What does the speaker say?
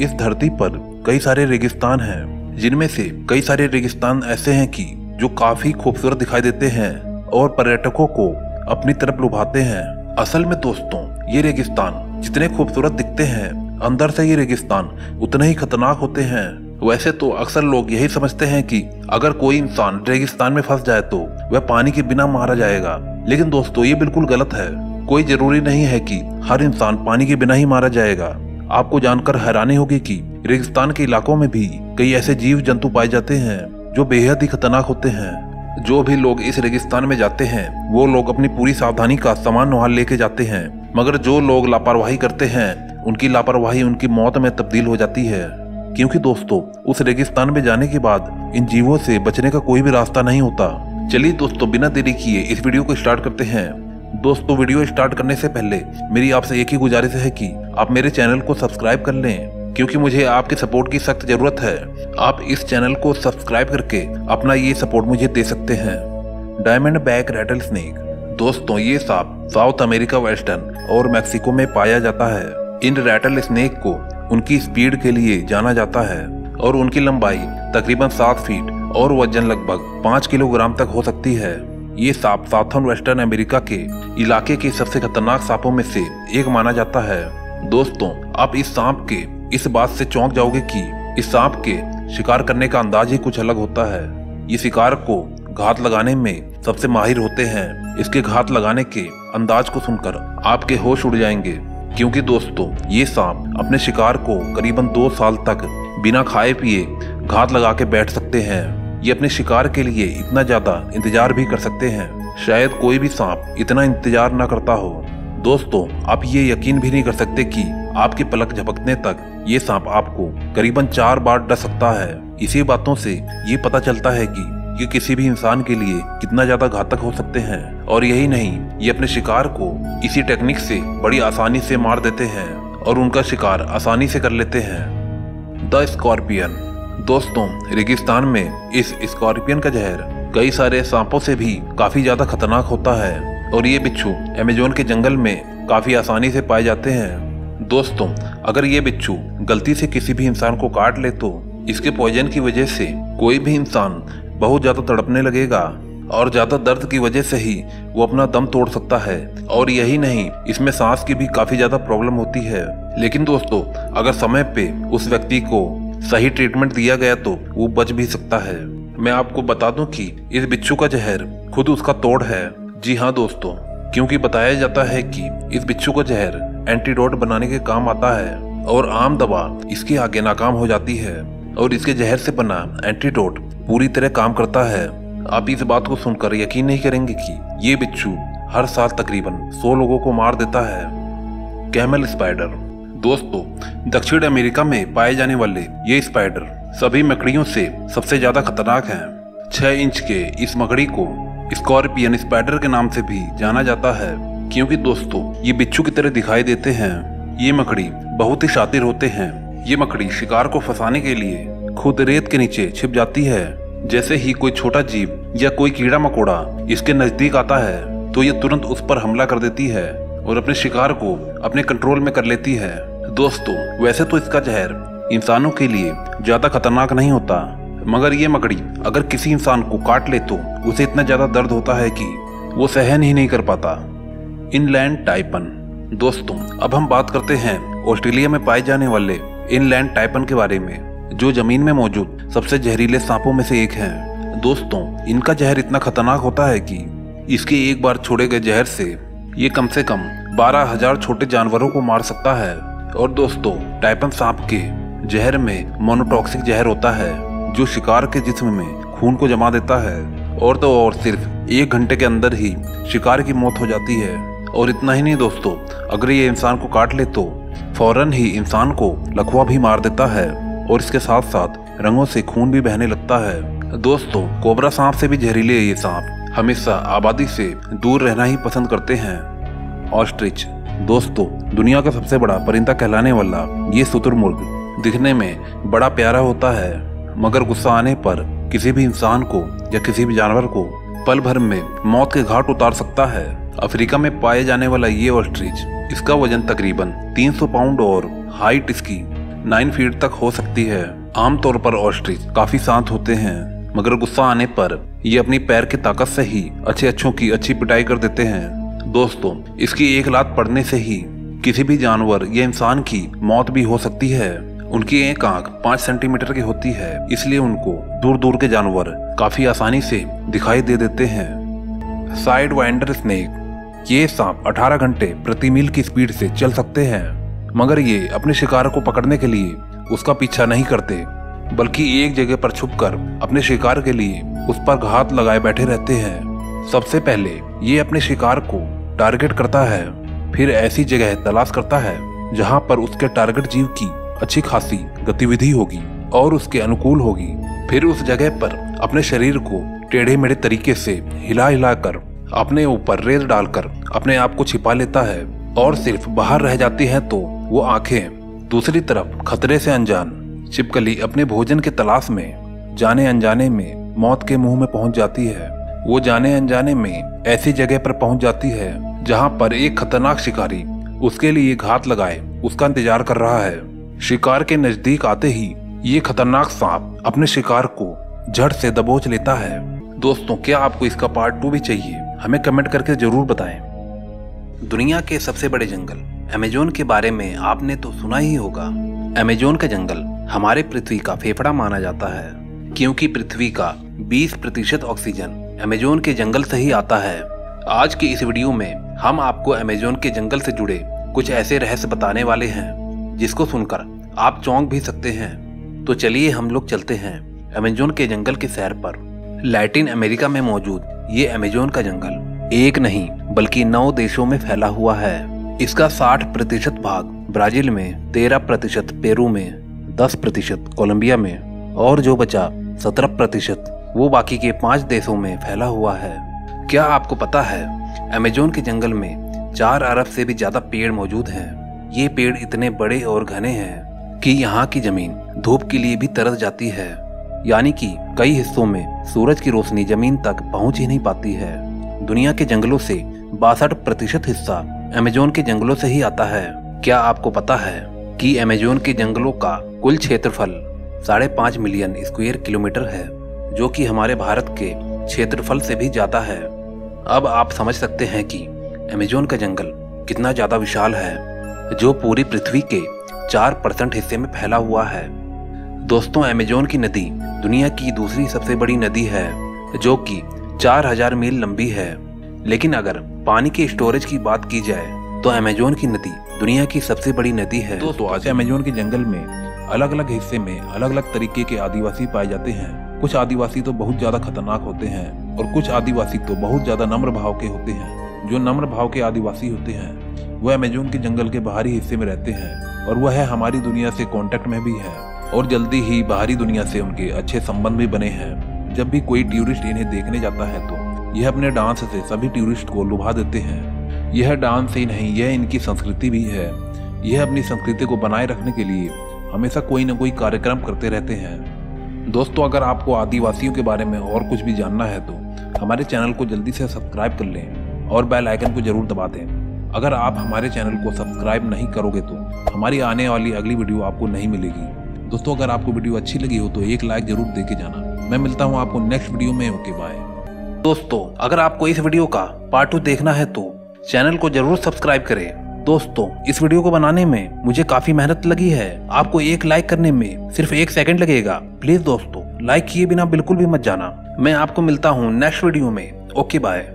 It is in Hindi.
इस धरती पर कई सारे रेगिस्तान हैं, जिनमें से कई सारे रेगिस्तान ऐसे हैं कि जो काफ़ी खूबसूरत दिखाई देते हैं और पर्यटकों को अपनी तरफ़ लुभाते हैं। असल में दोस्तों, ये रेगिस्तान जितने खूबसूरत दिखते हैं, अंदर से ये रेगिस्तान उतने ही खतरनाक होते हैं। वैसे तो अक्सर लोग यही समझते हैं कि अगर कोई इंसान रेगिस्तान में फंस जाए तो वह पानी के बिना मारा जाएगा। लेकिन दोस्तों, ये बिल्कुल गलत है। कोई ज़रूरी नहीं है कि हर इंसान पानी के बिना ही मारा जाएगा। आपको जानकर हैरानी होगी कि रेगिस्तान के इलाकों में भी कई ऐसे जीव जंतु पाए जाते हैं, जो बेहद ही खतरनाक होते हैं। जो भी लोग इस रेगिस्तान में जाते हैं, वो लोग अपनी पूरी सावधानी का सामान वहाँ लेके जाते हैं। मगर जो लोग लापरवाही करते हैं, उनकी लापरवाही, उनकी मौत में तब्दील हो जाती है। क्योंकि दोस्तों, उस रेगिस्तान में जाने के बाद इन जीवों से बचने का कोई भी रास्ता नहीं होता। चलिए दोस्तों, बिना देरी किए इस वीडियो को स्टार्ट करते हैं। दोस्तों, वीडियो स्टार्ट करने से पहले मेरी आपसे एक ही गुजारिश है कि आप मेरे चैनल को सब्सक्राइब कर लें, क्योंकि मुझे आपके सपोर्ट की सख्त ज़रूरत है। आप इस चैनल को सब्सक्राइब करके अपना ये सपोर्ट मुझे दे सकते हैं। Diamond back rattle snake. दोस्तों, ये सांप साउथ अमेरिका वेस्टर्न और मैक्सिको में पाया जाता है। इन रेटल स्नेक को उनकी स्पीड के लिए जाना जाता है और उनकी लंबाई तकरीबन सात फीट और वज़न लगभग पाँच किलोग्राम तक हो सकती है। ये सांप साउथर्न वेस्टर्न अमेरिका के इलाके के सबसे खतरनाक सांपों में से एक माना जाता है। दोस्तों, आप इस सांप के इस बात से चौंक जाओगे कि इस सांप के शिकार करने का अंदाज ही कुछ अलग होता है। ये शिकार को घात लगाने में सबसे माहिर होते हैं। इसके घात लगाने के अंदाज को सुनकर आपके होश उड़ जाएँगे। क्योंकि दोस्तों, ये सांप अपने शिकार को करीबन दो साल तक बिना खाए पिए घात लगा के बैठ सकते हैं। ये अपने शिकार के लिए इतना ज़्यादा इंतज़ार भी कर सकते हैं। शायद कोई भी सांप इतना इंतज़ार न करता हो। दोस्तों, आप ये यकीन भी नहीं कर सकते कि आपकी पलक झपकने तक ये सांप आपको करीबन चार बार डस सकता है। इसी बातों से ये पता चलता है कि ये किसी भी इंसान के लिए कितना ज़्यादा घातक हो सकते हैं। और यही नहीं, ये अपने शिकार को इसी टेक्निक से बड़ी आसानी से मार देते हैं और उनका शिकार आसानी से कर लेते हैं। The scorpion. दोस्तों, रेगिस्तान में इस स्कॉर्पियन का जहर कई सारे सांपों से भी काफ़ी ज़्यादा खतरनाक होता है। और ये बिच्छू अमेजोन के जंगल में काफ़ी आसानी से पाए जाते हैं। दोस्तों, अगर ये बिच्छू गलती से किसी भी इंसान को काट ले तो इसके पॉइजन की वजह से कोई भी इंसान बहुत ज़्यादा तड़पने लगेगा। और ज़्यादा दर्द की वजह से ही वो अपना दम तोड़ सकता है। और यही नहीं, इसमें सांस की भी काफ़ी ज़्यादा प्रॉब्लम होती है। लेकिन दोस्तों, अगर समय पे उस व्यक्ति को सही ट्रीटमेंट दिया गया तो वो बच भी सकता है। मैं आपको बता दूँ कि इस बिच्छू का जहर खुद उसका तोड़ है। जी हाँ दोस्तों, क्योंकि बताया जाता है कि इस बिच्छू का जहर एंटीडोट बनाने के काम आता है और आम दवा इसके आगे नाकाम हो जाती है और इसके जहर से बना एंटीडोट पूरी तरह काम करता है। आप इस बात को सुनकर यकीन नहीं करेंगे कि ये बिच्छू हर साल तकरीबन 100 लोगों को मार देता है। Camel spider. दोस्तों, दक्षिण अमेरिका में पाए जाने वाले ये स्पाइडर सभी मकड़ियों से सबसे ज़्यादा खतरनाक हैं। छह इंच के इस मकड़ी को स्कॉर्पियन स्पाइडर के नाम से भी जाना जाता है, क्योंकि दोस्तों, ये बिच्छू की तरह दिखाई देते हैं। ये मकड़ी बहुत ही शातिर होते हैं। ये मकड़ी शिकार को फंसाने के लिए खुद रेत के नीचे छिप जाती है। जैसे ही कोई छोटा जीव या कोई कीड़ा मकोड़ा इसके नज़दीक आता है तो ये तुरंत उस पर हमला कर देती है और अपने शिकार को अपने कंट्रोल में कर लेती है। दोस्तों, वैसे तो इसका जहर इंसानों के लिए ज़्यादा खतरनाक नहीं होता, मगर ये मकड़ी अगर किसी इंसान को काट ले तो उसे इतना ज़्यादा दर्द होता है कि वो सहन ही नहीं कर पाता। Inland taipan. दोस्तों, अब हम बात करते हैं ऑस्ट्रेलिया में पाए जाने वाले इनलैंड टाइपन के बारे में, जो ज़मीन में मौजूद सबसे जहरीले सांपों में से एक है। दोस्तों, इनका जहर इतना खतरनाक होता है कि इसके एक बार छोड़े गए जहर से ये कम से कम बारह हज़ार छोटे जानवरों को मार सकता है। और दोस्तों, टाइपन सांप के जहर में मोनोटॉक्सिक जहर होता है, जो शिकार के जिस्म में खून को जमा देता है। और तो और सिर्फ़ एक घंटे के अंदर ही शिकार की मौत हो जाती है। और इतना ही नहीं दोस्तों, अगर ये इंसान को काट ले तो फ़ौरन ही इंसान को लखवा भी मार देता है। और इसके साथ साथ रंगों से खून भी बहने लगता है। दोस्तों, कोबरा सांप से भी जहरीले ये सांप। हमेशा आबादी से दूर रहना ही पसंद करते हैं। ऑस्ट्रिच, दोस्तों दुनिया का सबसे बड़ा परिंदा कहलाने वाला ये शुतुरमुर्ग दिखने में बड़ा प्यारा होता है, मगर गुस्सा आने पर किसी भी इंसान को या किसी भी जानवर को पल भर में मौत के घाट उतार सकता है। अफ्रीका में पाए जाने वाला ये ऑस्ट्रिच, इसका वज़न तकरीबन 300 पाउंड और हाइट इसकी नाइन फीट तक हो सकती है। आमतौर पर ऑस्ट्रिच काफ़ी शांत होते हैं, मगर गुस्सा आने पर ये अपनी पैर की ताकत से ही अच्छे अच्छों की अच्छी पिटाई कर देते हैं। दोस्तों, इसकी एक लात पड़ने से ही किसी भी जानवर या इंसान की मौत भी हो सकती है। उनकी एक आँख पाँच सेंटीमीटर की होती है, इसलिए उनको दूर दूर के जानवर काफ़ी आसानी से दिखाई दे देते हैं। साइड वाइंडर स्नेक, ये सांप 18 घंटे प्रति मील की स्पीड से चल सकते हैं, मगर ये अपने शिकार को पकड़ने के लिए उसका पीछा नहीं करते, बल्कि एक जगह पर छुपकर अपने शिकार के लिए उस पर घात लगाए बैठे रहते हैं। सबसे पहले ये अपने शिकार को टारगेट करता है। फिर ऐसी जगह तलाश करता है, जहाँ पर उसके टारगेट जीव की अच्छी खासी गतिविधि होगी और उसके अनुकूल होगी। फिर उस जगह पर अपने शरीर को टेढ़े मेढ़े तरीके से हिला हिला कर अपने ऊपर रेत डालकर अपने आप को छिपा लेता है और सिर्फ़ बाहर रह जाती है तो वो आँखें दूसरी तरफ़ खतरे से अनजान छिपकली अपने भोजन के तलाश में जाने अनजाने में मौत के मुँह में पहुँच जाती है। वो जाने अनजाने में ऐसी जगह पर पहुँच जाती है जहाँ पर एक खतरनाक शिकारी उसके लिए घात लगाए, उसका इंतज़ार कर रहा है। शिकार के नज़दीक आते ही ये खतरनाक सांप अपने शिकार को झट से दबोच लेता है। दोस्तों, क्या आपको इसका पार्ट टू भी चाहिए? हमें कमेंट करके ज़रूर बताएँ। दुनिया के सबसे बड़े जंगल अमेजोन के बारे में आपने तो सुना ही होगा। अमेजोन का जंगल हमारे पृथ्वी का फेफड़ा माना जाता है, क्योंकि पृथ्वी का 20 प्रतिशत ऑक्सीजन अमेजोन के जंगल से ही आता है। आज की इस वीडियो में हम आपको अमेजोन के जंगल से जुड़े कुछ ऐसे रहस्य बताने वाले हैं, जिसको सुनकर आप चौंक भी सकते हैं। तो चलिए हम लोग चलते हैं अमेजोन के जंगल के सैर पर। लैटिन अमेरिका में मौजूद ये अमेजोन का जंगल एक नहीं, बल्कि नौ देशों में फैला हुआ है। इसका 60 प्रतिशत भाग ब्राज़ील में 13 प्रतिशत पेरू में 10 प्रतिशत कोलंबिया में, और जो बचा 17 प्रतिशत वो बाकी के पाँच देशों में फैला हुआ है। क्या आपको पता है अमेजोन के जंगल में चार अरब से भी ज़्यादा पेड़ मौजूद हैं। ये पेड़ इतने बड़े और घने हैं कि यहाँ की ज़मीन धूप के लिए भी तरस जाती है। यानी कि कई हिस्सों में सूरज की रोशनी ज़मीन तक पहुँच ही नहीं पाती है। दुनिया के जंगलों से बासठ प्रतिशत हिस्सा अमेजोन के जंगलों से ही आता है। क्या आपको पता है कि अमेजोन के जंगलों का कुल क्षेत्रफल साढ़े पाँच मिलियन स्क्वायर किलोमीटर है, जो कि हमारे भारत के क्षेत्रफल से भी ज़्यादा है? अब आप समझ सकते हैं कि अमेजोन का जंगल कितना ज़्यादा विशाल है, जो पूरी पृथ्वी के चार परसेंट हिस्से में फैला हुआ है। दोस्तों अमेजोन की नदी दुनिया की दूसरी सबसे बड़ी नदी है, जो कि चार हज़ार मील लंबी है। लेकिन अगर पानी के स्टोरेज की बात की जाए तो अमेजोन की नदी दुनिया की सबसे बड़ी नदी है। दोस्तों, आज अमेजोन के जंगल में अलग अलग हिस्से में अलग अलग तरीके के आदिवासी पाए जाते हैं। कुछ आदिवासी तो बहुत ज़्यादा खतरनाक होते हैं। और कुछ आदिवासी तो बहुत ज़्यादा नम्र भाव के होते हैं। जो नम्र भाव के आदिवासी होते हैं, वह अमेजोन के जंगल के बाहरी हिस्से में रहते हैं और वह हमारी दुनिया से कांटेक्ट में भी है और जल्दी ही बाहरी दुनिया से उनके अच्छे संबंध भी बने हैं। जब भी कोई टूरिस्ट इन्हें देखने जाता है तो यह अपने डांस से सभी टूरिस्ट को लुभा देते हैं। यह डांस ही नहीं, यह इनकी संस्कृति भी है। यह अपनी संस्कृति को बनाए रखने के लिए हमेशा कोई न कोई कार्यक्रम करते रहते हैं। दोस्तों, अगर आपको आदिवासियों के बारे में और कुछ भी जानना है तो हमारे चैनल को जल्दी से सब्सक्राइब कर लें और बेल आइकन को ज़रूर दबा दें। अगर आप हमारे चैनल को सब्सक्राइब नहीं करोगे तो हमारी आने वाली अगली वीडियो आपको नहीं मिलेगी। दोस्तों, अगर आपको वीडियो अच्छी लगी हो तो एक लाइक ज़रूर दे के जाना। मैं मिलता हूँ आपको नेक्स्ट वीडियो में। Okay, bye. दोस्तों, अगर आपको इस वीडियो का पार्ट टू देखना है तो चैनल को ज़रूर सब्सक्राइब करें। दोस्तों, इस वीडियो को बनाने में मुझे काफ़ी मेहनत लगी है। आपको एक लाइक करने में सिर्फ़ एक सेकंड लगेगा। प्लीज़ दोस्तों लाइक किए बिना बिल्कुल भी मत जाना। मैं आपको मिलता हूँ नेक्स्ट वीडियो में। Okay bye